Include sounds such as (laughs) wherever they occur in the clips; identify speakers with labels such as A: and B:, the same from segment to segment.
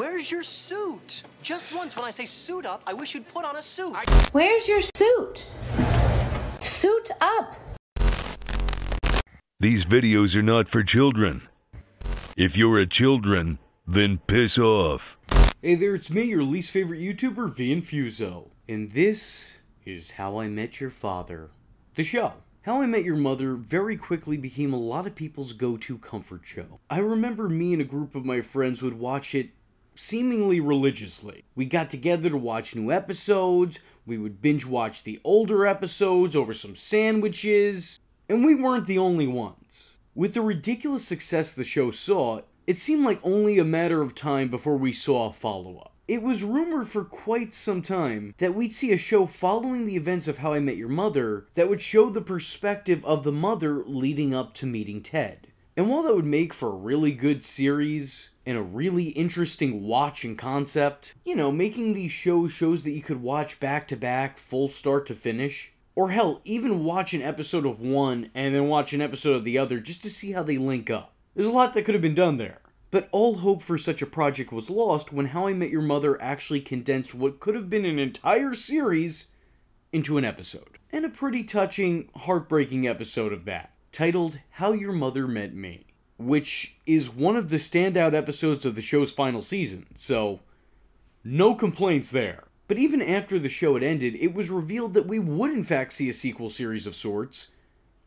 A: Where's your suit? Just once when I say suit up, I wish you'd put on a suit.
B: Where's your suit? Suit up.
C: These videos are not for children. If you're a children, then piss off.
D: Hey there, it's me, your least favorite YouTuber, Vee Infuso. And this is How I Met Your Father. The show. How I Met Your Mother very quickly became a lot of people's go to comfort show. I remember me and a group of my friends would watch it seemingly religiously. We got together to watch new episodes, we would binge watch the older episodes over some sandwiches, and we weren't the only ones. With the ridiculous success the show saw, it seemed like only a matter of time before we saw a follow up. It was rumored for quite some time that we'd see a show following the events of How I Met Your Mother that would show the perspective of the mother leading up to meeting Ted. And while that would make for a really good series and a really interesting watch and concept, you know, making these shows shows that you could watch back to back, full start to finish, or hell, even watch an episode of one and then watch an episode of the other just to see how they link up. There's a lot that could have been done there. But all hope for such a project was lost when How I Met Your Mother actually condensed what could have been an entire series into an episode. And a pretty touching, heartbreaking episode of that, titled How Your Mother Met Me, which is one of the standout episodes of the show's final season, so no complaints there. But even after the show had ended, it was revealed that we would in fact see a sequel series of sorts,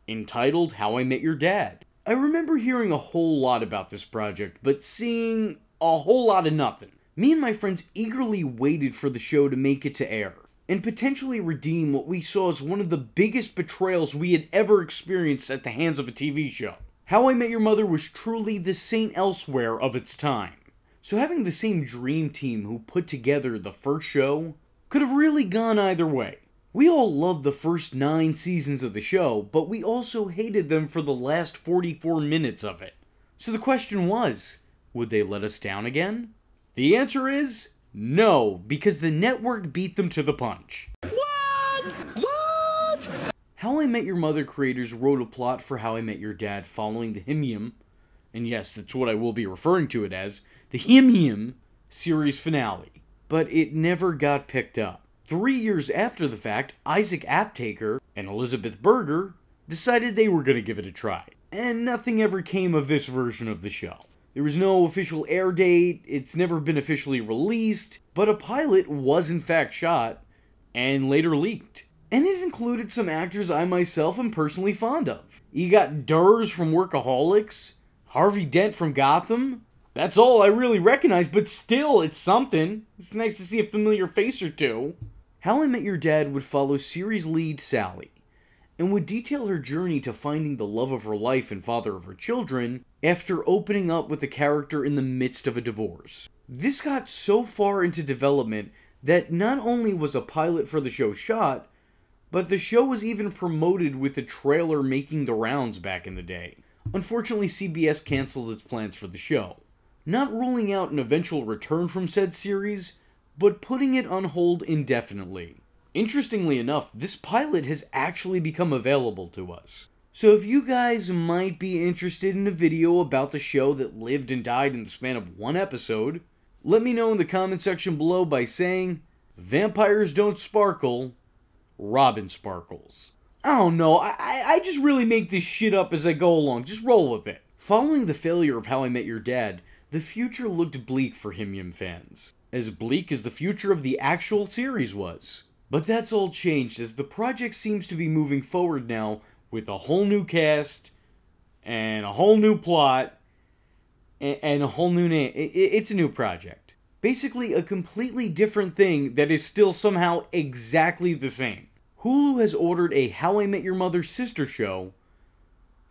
D: entitled How I Met Your Dad. I remember hearing a whole lot about this project, but seeing a whole lot of nothing. Me and my friends eagerly waited for the show to make it to air, and potentially redeem what we saw as one of the biggest betrayals we had ever experienced at the hands of a TV show. How I Met Your Mother was truly the St. Elsewhere of its time. So having the same dream team who put together the first show could have really gone either way. We all loved the first nine seasons of the show, but we also hated them for the last 44 minutes of it. So the question was would they let us down again? The answer is no, because the network beat them to the punch.
A: What? What?
D: How I Met Your Mother creators wrote a plot for How I Met Your Dad following the HIMYM, and yes, that's what I will be referring to it as, the HIMYM series finale. But it never got picked up. Three years after the fact, Isaac Aptaker and Elizabeth Berger decided they were going to give it a try. And nothing ever came of this version of the show. There was no official air date, it's never been officially released, but a pilot was in fact shot and later leaked. And it included some actors I myself am personally fond of. You got Ders from Workaholics, Harvey Dent from Gotham. That's all I really recognize, but still, it's something. It's nice to see a familiar face or two. How I Met Your Dad would follow series lead Sally, and would detail her journey to finding the love of her life and father of her children after opening up with a character in the midst of a divorce. This got so far into development that not only was a pilot for the show shot, but the show was even promoted with a trailer making the rounds back in the day. Unfortunately, CBS canceled its plans for the show, not ruling out an eventual return from said series, but putting it on hold indefinitely. Interestingly enough, this pilot has actually become available to us. So if you guys might be interested in a video about the show that lived and died in the span of one episode, let me know in the comment section below by saying, Vampires don't sparkle, Robin sparkles. I don't know, I, I just really make this shit up as I go along, just roll with it. Following the failure of How I Met Your Dad, the future looked bleak for HIMYM fans. As bleak as the future of the actual series was. But that's all changed as the project seems to be moving forward now with a whole new cast and a whole new plot and a whole new name. It's a new project. Basically, a completely different thing that is still somehow exactly the same. Hulu has ordered a How I Met Your Mother sister show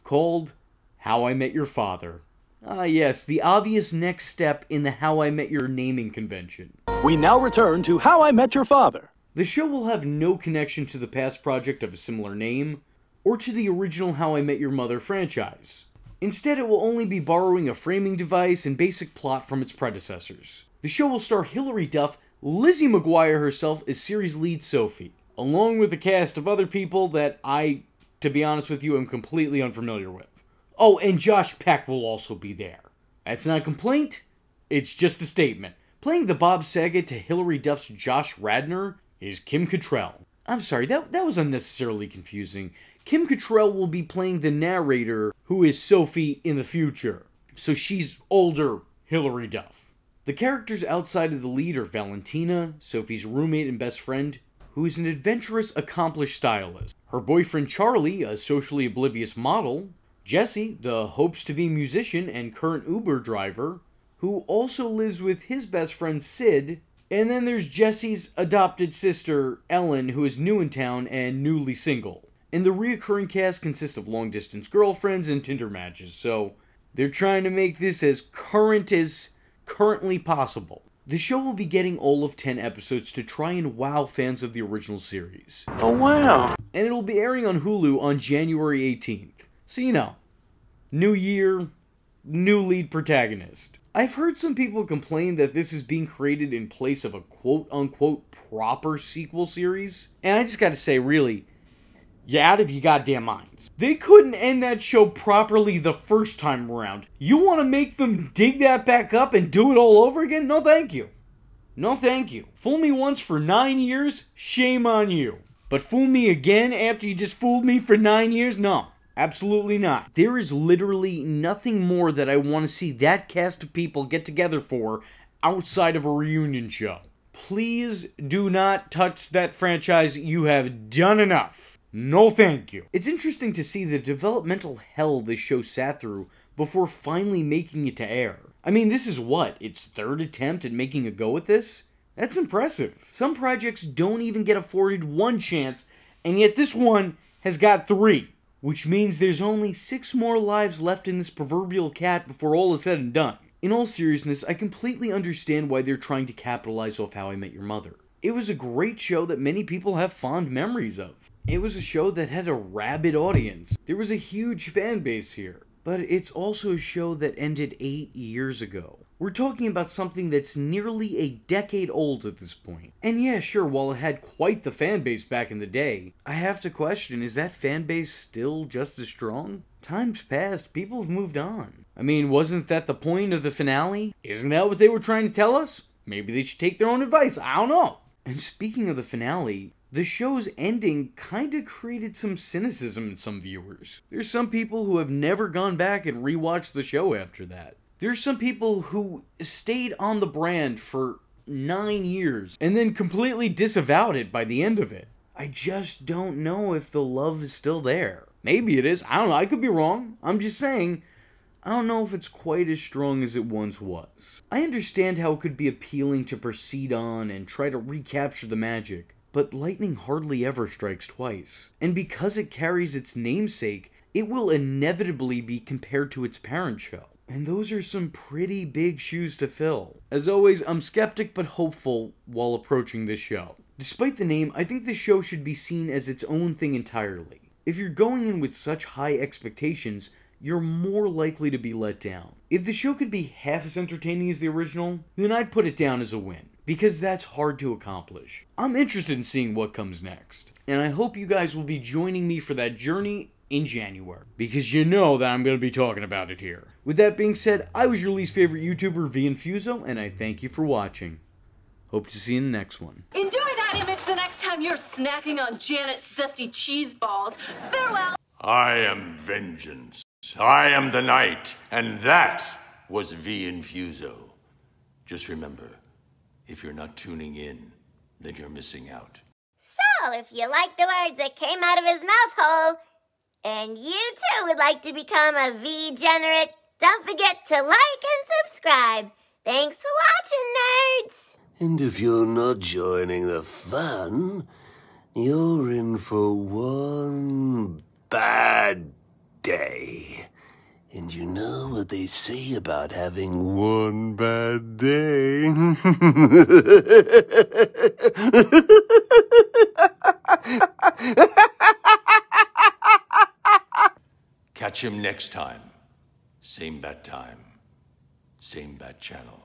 D: called How I Met Your Father. Ah, yes, the obvious next step in the How I Met Your naming convention.
E: We now return to How I Met Your Father.
D: The show will have no connection to the past project of a similar name, or to the original How I Met Your Mother franchise. Instead, it will only be borrowing a framing device and basic plot from its predecessors. The show will star Hilary Duff, Lizzie McGuire herself as series lead Sophie, along with a cast of other people that I, to be honest with you, am completely unfamiliar with. Oh, and Josh Peck will also be there. That's not a complaint, it's just a statement. Playing the Bob Saget to Hilary Duff's Josh Radnor is Kim Cattrall. I'm sorry, that, that was unnecessarily confusing. Kim Cattrall will be playing the narrator who is Sophie in the future. So she's older Hilary Duff. The characters outside of the lead are Valentina, Sophie's roommate and best friend, who is an adventurous, accomplished stylist. Her boyfriend Charlie, a socially oblivious model. Jesse, the hopes to be musician and current Uber driver, who also lives with his best friend Sid. And then there's Jesse's adopted sister, Ellen, who is new in town and newly single. And the reoccurring cast consists of long distance girlfriends and Tinder matches, so they're trying to make this as current as currently possible. The show will be getting all of 10 episodes to try and wow fans of the original series.
F: Oh, wow.
D: And it'll be airing on Hulu on January 18th. So, you know, new year, new lead protagonist. I've heard some people complain that this is being created in place of a quote unquote proper sequel series. And I just gotta say, really, you're out of your goddamn minds. They couldn't end that show properly the first time around. You want to make them dig that back up and do it all over again? No, thank you. No, thank you. Fool me once for nine years? Shame on you. But fool me again after you just fooled me for nine years? No, absolutely not. There is literally nothing more that I want to see that cast of people get together for outside of a reunion show. Please do not touch that franchise. You have done enough. No thank you. It's interesting to see the developmental hell this show sat through before finally making it to air. I mean, this is what, its third attempt at making a go at this? That's impressive. Some projects don't even get afforded one chance, and yet this one has got three, which means there's only six more lives left in this proverbial cat before all is said and done. In all seriousness, I completely understand why they're trying to capitalize off How I Met Your Mother. It was a great show that many people have fond memories of. It was a show that had a rabid audience. There was a huge fan base here. But it's also a show that ended eight years ago. We're talking about something that's nearly a decade old at this point. And yeah, sure, while it had quite the fan base back in the day, I have to question is that fan base still just as strong? Time's passed, people have moved on. I mean, wasn't that the point of the finale? Isn't that what they were trying to tell us? Maybe they should take their own advice, I don't know. And speaking of the finale, the show's ending kinda created some cynicism in some viewers. There's some people who have never gone back and rewatched the show after that. There's some people who stayed on the brand for nine years and then completely disavowed it by the end of it. I just don't know if the love is still there. Maybe it is. I don't know. I could be wrong. I'm just saying. I don't know if it's quite as strong as it once was. I understand how it could be appealing to proceed on and try to recapture the magic, but lightning hardly ever strikes twice. And because it carries its namesake, it will inevitably be compared to its parent show. And those are some pretty big shoes to fill. As always, I'm skeptic but hopeful while approaching this show. Despite the name, I think this show should be seen as its own thing entirely. If you're going in with such high expectations, you're more likely to be let down. If the show could be half as entertaining as the original, then I'd put it down as a win because that's hard to accomplish. I'm interested in seeing what comes next, and I hope you guys will be joining me for that journey in January, because you know that I'm going to be talking about it here. With that being said, I was your least favorite YouTuber, Vee Infuso, and I thank you for watching. Hope to see you in the next one.
G: Enjoy that image the next time you're snacking on Janet's dusty cheese balls. Farewell.
H: I am vengeance. I am the night, and that was Vee Infuso. Just remember, if you're not tuning in, then you're missing out.
I: So, if you like the words that came out of his mouth hole, and you too would like to become a Veegenerate, don't forget to like and subscribe. Thanks for watching, nerds!
J: And if you're not joining the fun, you're in for one bad day. And you know what they say about having one bad day? (laughs)
H: Him next time. Same bat time, same bat channel.